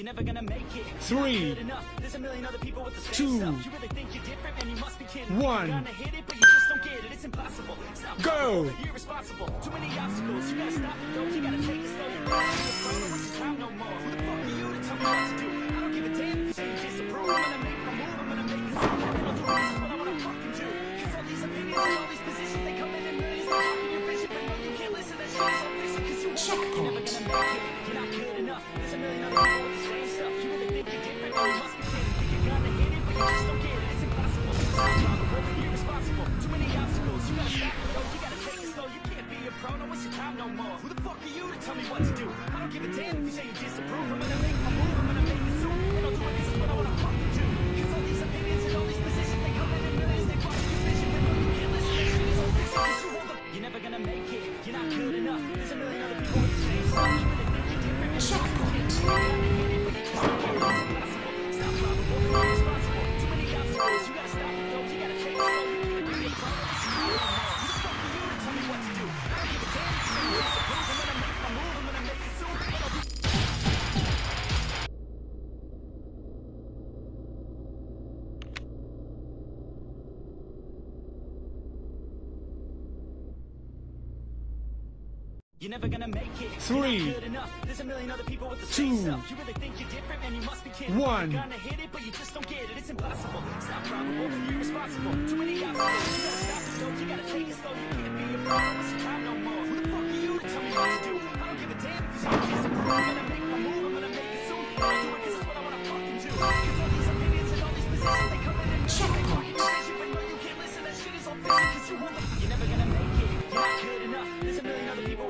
You're never gonna make it. Three. Enough. There's a million other people with the same Two. stuff. You really think you're different, man? You must be kidding. One. You're gonna hit it, but you just don't get it. It's impossible. Go. You're irresponsible. Too many obstacles. You gotta stop no more. Who the fuck are you to tell me what to do? I don't give a damn if you say you disapprove. You're never gonna make it. Three. You're not good enough. There's a million other people with the Two. same stuff. You really think you're different, man? You must be kidding. One. You're gonna hit it, but you just don't get it. It's impossible. It's not probable. You're irresponsible. Too many obstacles. You gotta stop it, though. You gotta take it slow. You can't be a pro.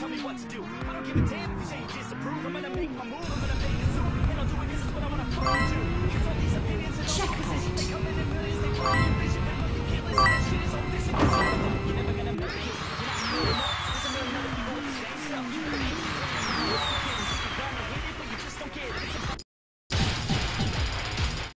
tell me what to do. I don't give a damn if you say you disapprove. I'm gonna make my move.